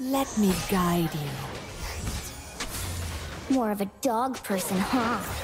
Let me guide you. More of a dog person, huh?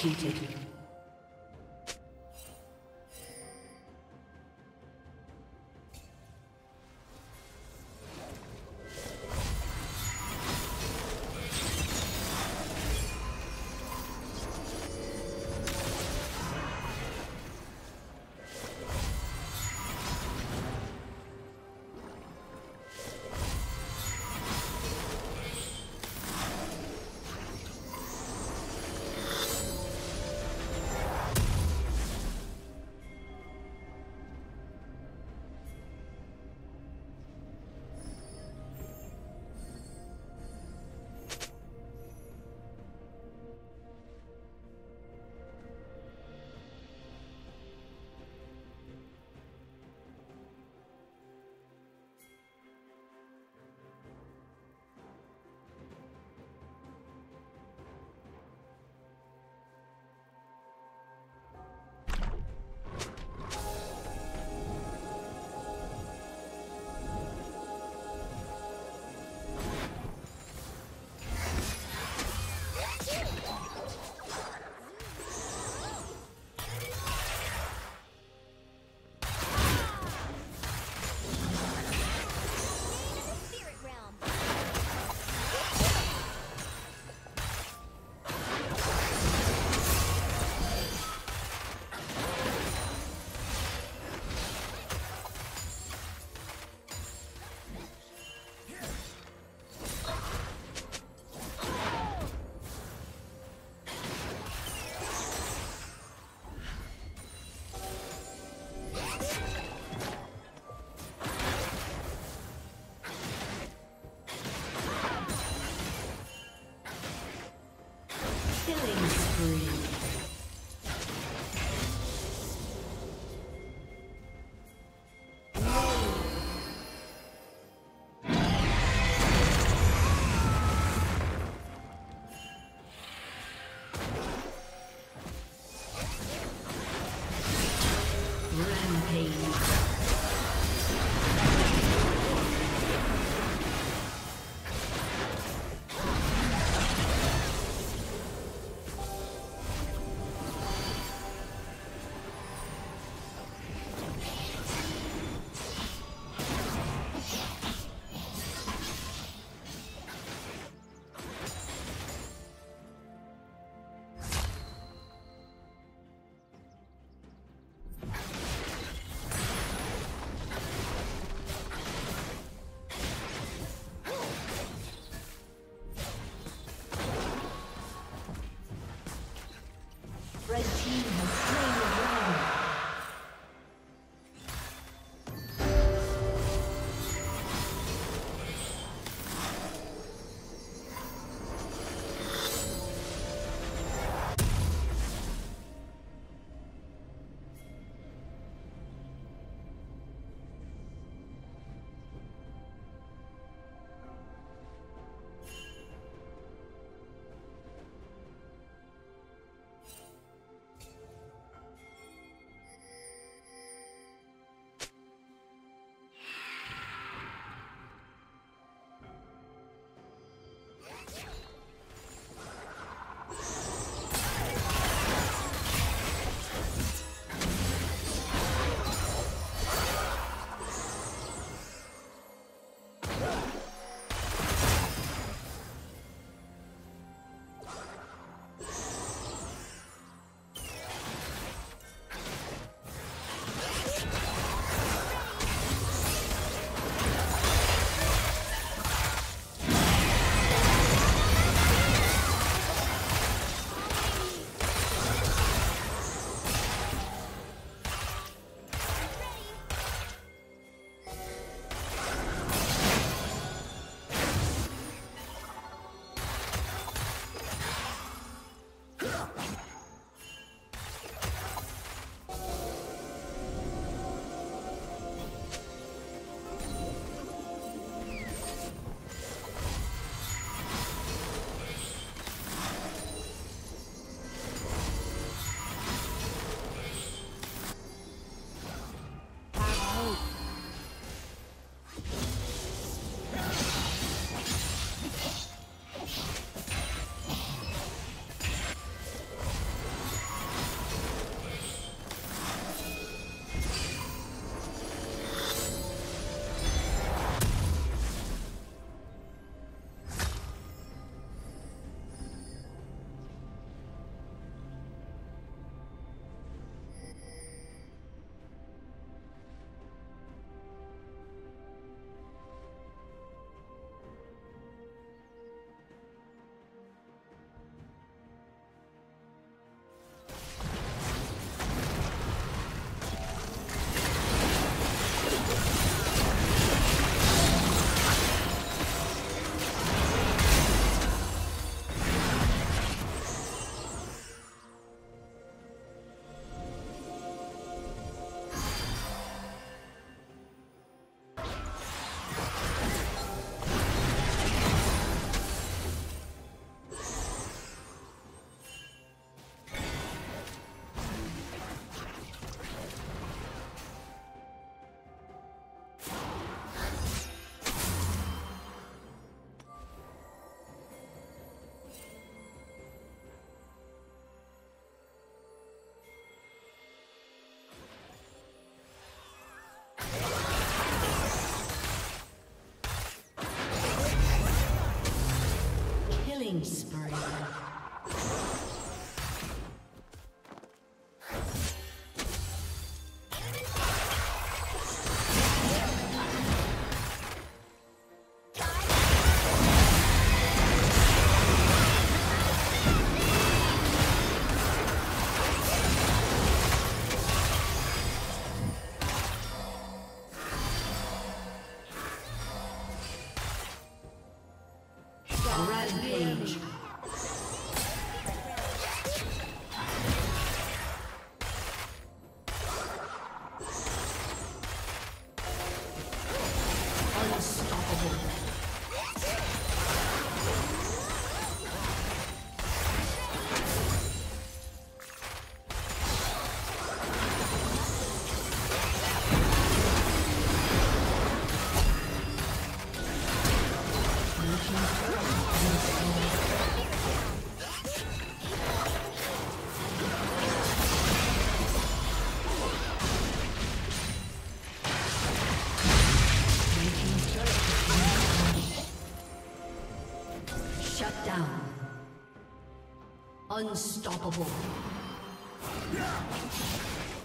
Executed. Unstoppable. down.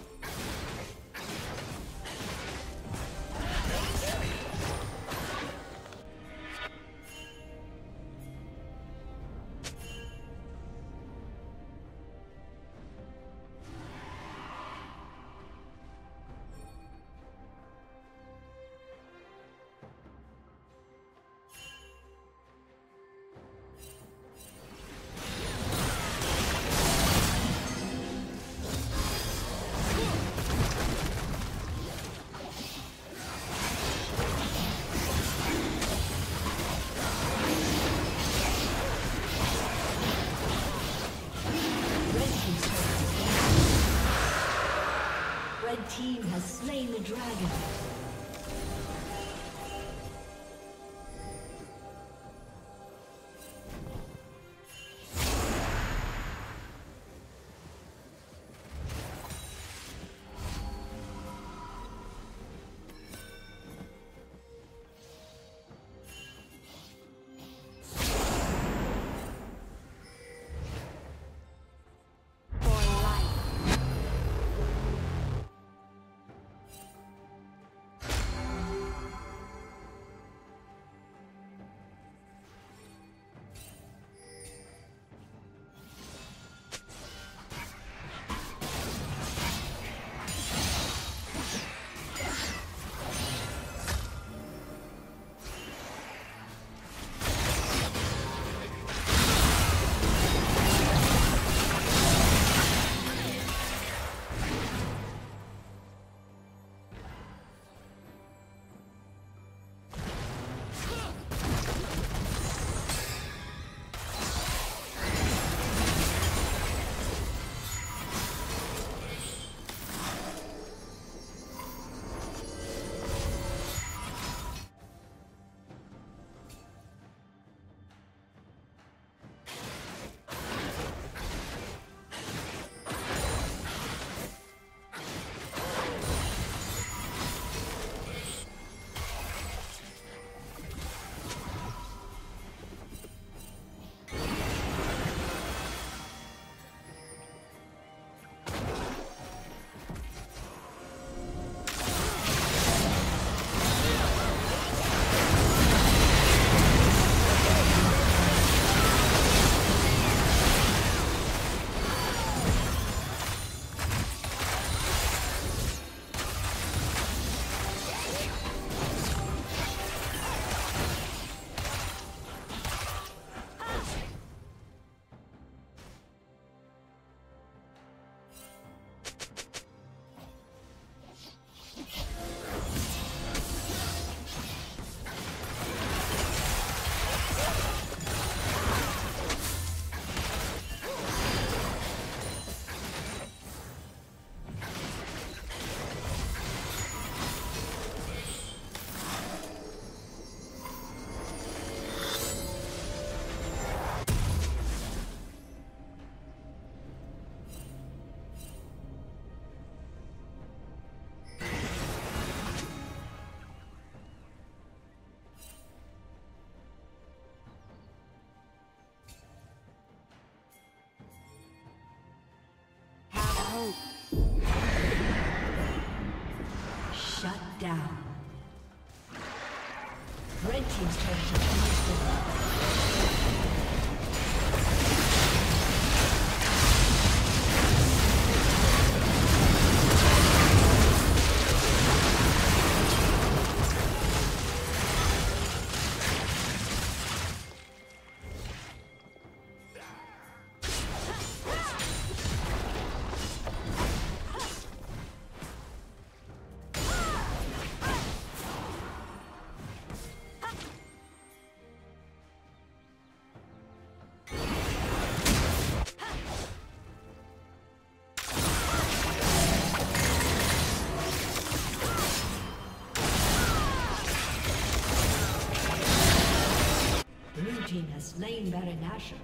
slain Baron Nashor.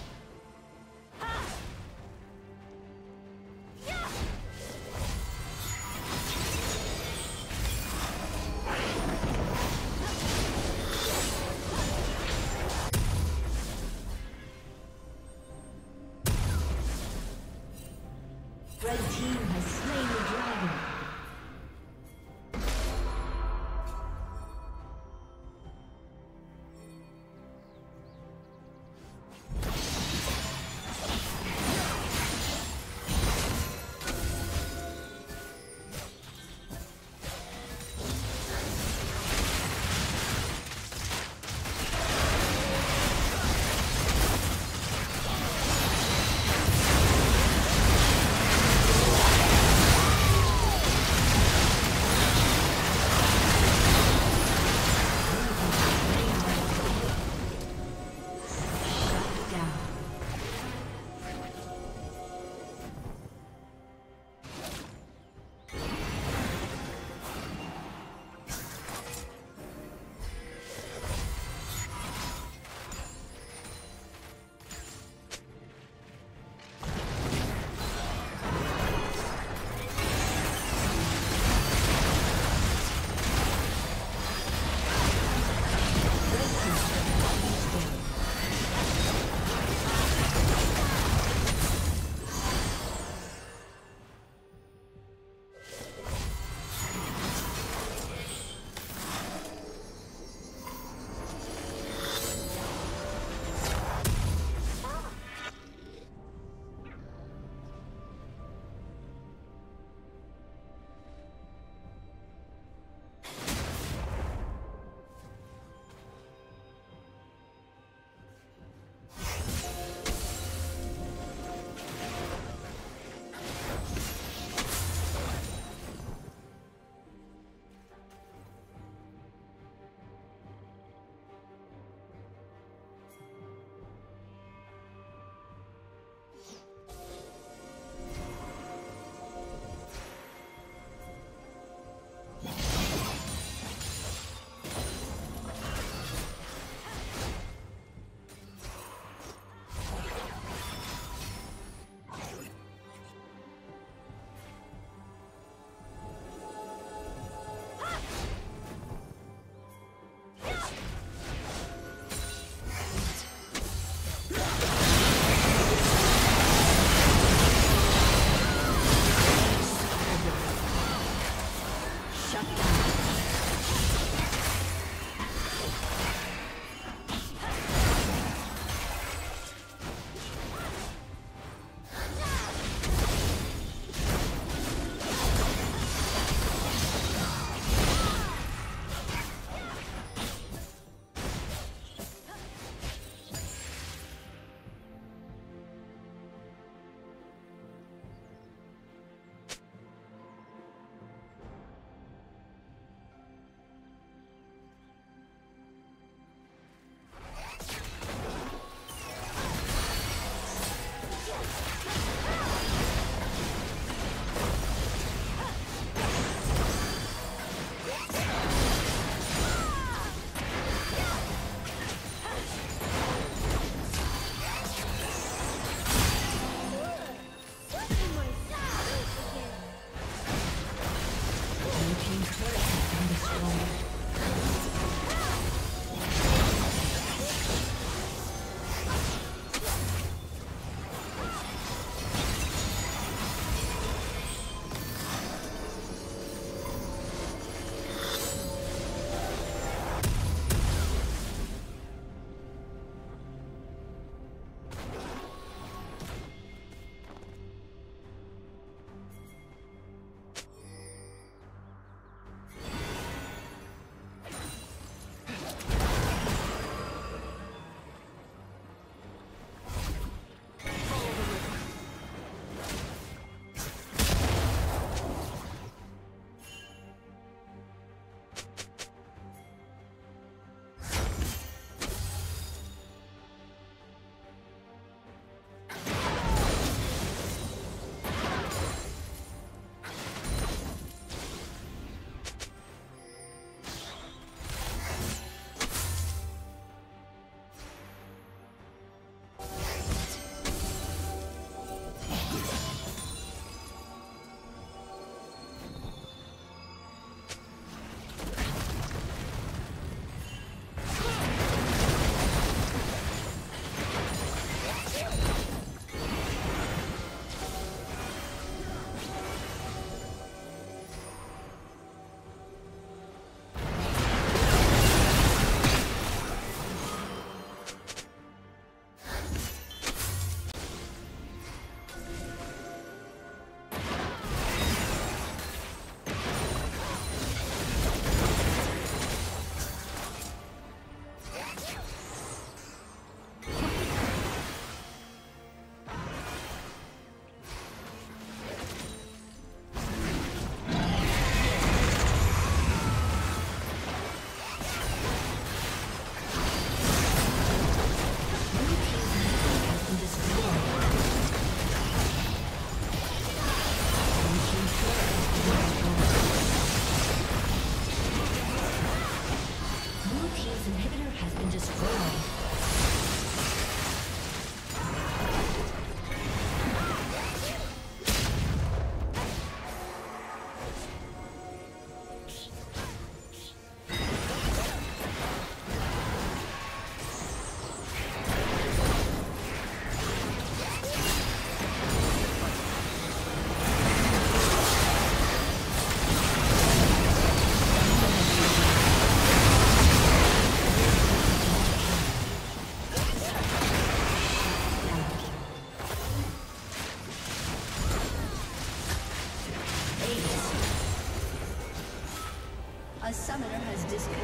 just